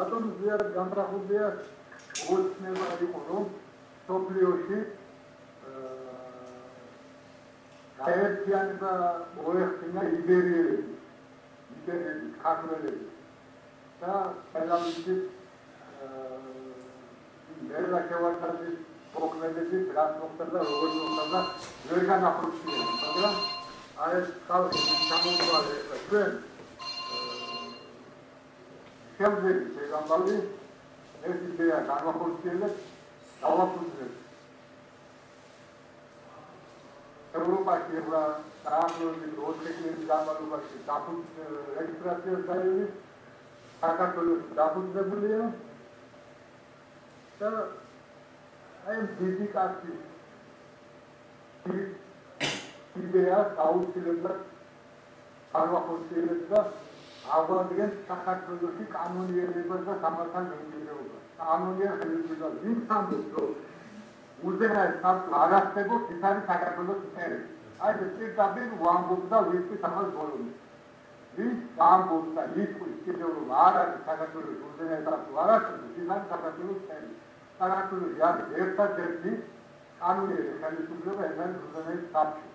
ბატონო ზიარ განტრახულია ოცნება იყო რომ სოფლიოში აა ერთიანება მოეხდინა იბერიელები იბერიელები ქართველები. და მერლა შევარდაძის მოქმედებით რაც მოხდა როგორ მოხდა ვერ განახორციელა მაგრამ აი ეს ხალხი ჩამოუყალე ჩვენ შემდეგი შეგამბალი ეს იდეა განახორციელებს დავაფუძნებს. ევროპაში რა დაახლოებით 4 წლის განმავლობაში დაფუძნ რეგისტრაციას დაიწყეს საქართველოს დაფუძნებულია. და აი ფიზიკაში იდეა აუცილებლად განახორციელებს და აღვადგენ საქართველოსი კანონიერებას და სამართალ მემკვიდრეობას. კანონიერ ხელისუფლებას ვინც ამბობს, რომ უზენაეს სამართალ არ არსებობს, ის არის საქართველოს წერი. აი ეს პირდაპირ ვამბობს და ვიწვის ამას ბოლომდე. ვინც ამბობს და იწვის კიდევ რომ არ არის საქართველოს უზენაეს სამართალ არ არსებობს, ის არის საქართველოს წერი. საქართველოს არის ერთადერთი კანონიერი ხელისუფლება, ეს არის უზენაეს სამართალი.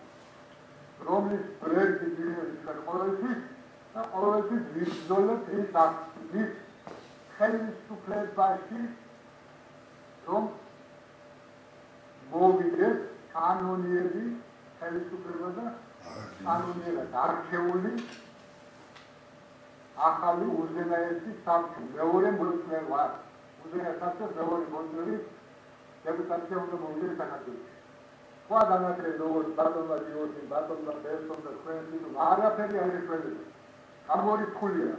რომლის პროექტი ძირითადად წარმოადგენს და ყოველთვის ვიბრძოლოთ ეს აქტის ხელისუფლებაში რომ მოვიდეს კანონიერი ხელისუფლება და კანონიერად არქეული ახალი უზენაესი სამშვი მეორე მოწმევა უზენაესი სამშვი მეორე მოწმევა დეპუტაცია უნდა მოვიდეს საქართველოში. სხვა განათლება როგორც ბატონმა ჯიორგი ბატონმა ბერსონმა და თქვენი არაფერი არ ეშველება harmonik Julia.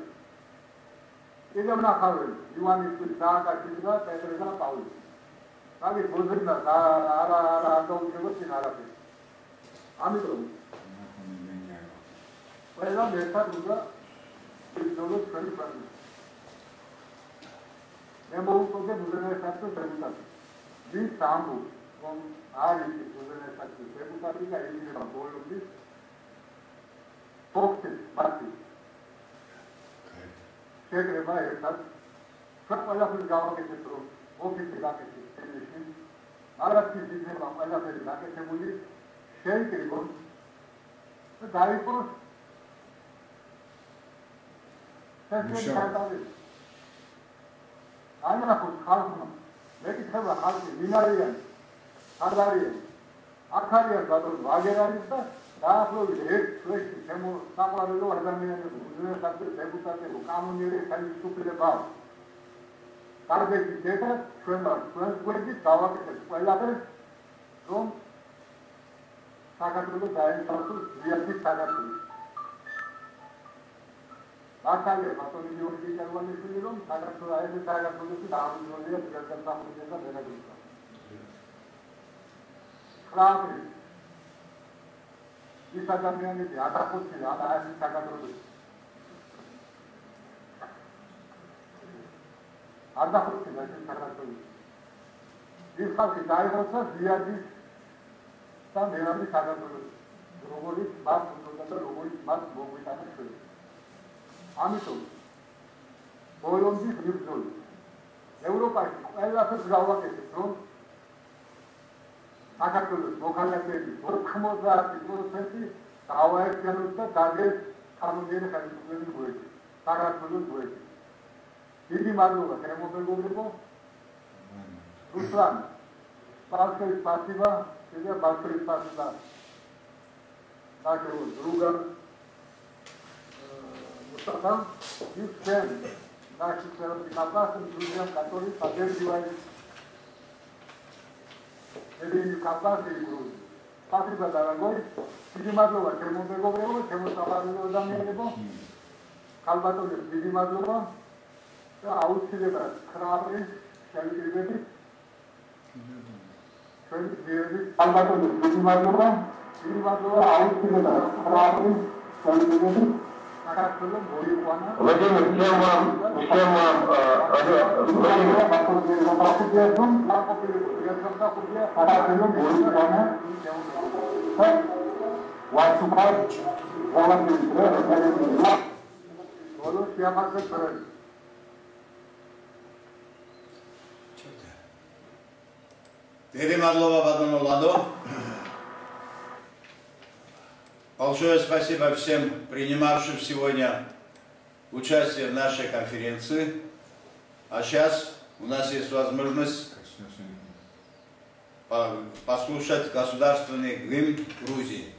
Is of not harmony. You want it to dark at Tilda, Petrina Paul. Now it goes in the Sahara, don't give us in Arabic. Amidro. Well, the Mesa Duga is no look very funny. Nemo took the Buddha Satu Peruta. This Sambu from our Buddha Satu Peruta, I will be a gold of this. Foxes, Bati. შეკრება ერთად. ჩვენ ყველაფერს გავაკეთებთ რომ ოფისი გაკეთდეს თბილისში არაფერი ძინება ყველაფერი გაკეთებული. შეიკრიბონ და დაიპროს სასწრაფო კარტავი ანახოთ ხალხმა. მეკითხება ხალხი ვინ არიან არ არიან აქ არიან ბატონო ვაგერ არის და დაახლოებით ერთ წლში ჩემო საყვარელო ადამიანები უნივერსიტეტის დეპუტატები კანონიერი ხელისუფლება კარგეთი შედა ჩვენ ჩვენ გვერდით დავაკეთეთ ყველაფერს რომ საქართველოს დაიწყოს ზიანის საქართველოს. მართალია ბატონი გიორგი ჭარბანიშვილი რომ საქართველოს აეზე საქართველოს დაავიწყებულია პრეზიდენტის და მერაგრისა. ხლავი ის ადამიანები ათახუთი რა არის საქართველოს ათახუთი რა არის საქართველოს. ის ხალხი დაიღოცა ზიადის და მერაბი საქართველოს როგორიც მას უნდა და როგორიც მას მოგვიტანა ჩვენ ამიტომ ბოლომდის ბრძოლა ევროპაში ყველაფერს გავაკეთეთ რომ საქართველოს მოქალაქეები 90% დაავადებიანოთ და დაგეს კანონიერი ხელისუფლების გვერდში. საქართველოს გვერდში. დიდი მადლობა შემოგეგობრებო. რუსლან. პარკერის პარტია, შეიძლება პარკერის პარტია. დაგერო დრუგა. მუსტაფა, ის ჩვენ ნახი ჩვენ კაპასი დრუგა კათოლიკ პატრიოტი ედენი კაპასი გრუზი. პატრიკა დარაგოი, დიდი მადლობა ჩემო მეგობრებო, ჩემო საფარველო ადამიანებო. კალბატონი დიდი მადლობა. და აუცილებლად ხრაბრი შევიკრიბები. ჩვენ ძიები კალბატონი დიდი მადლობა. დიდი მადლობა აუცილებლად ხრაბრი შევიკრიბები. Владимир, всем вам, всем вам, Dedim Adlova Badanoğlu Ado. Большое спасибо всем принимавшим сегодня участие в нашей конференции. А сейчас у нас есть возможность по- послушать государственный гимн Грузии.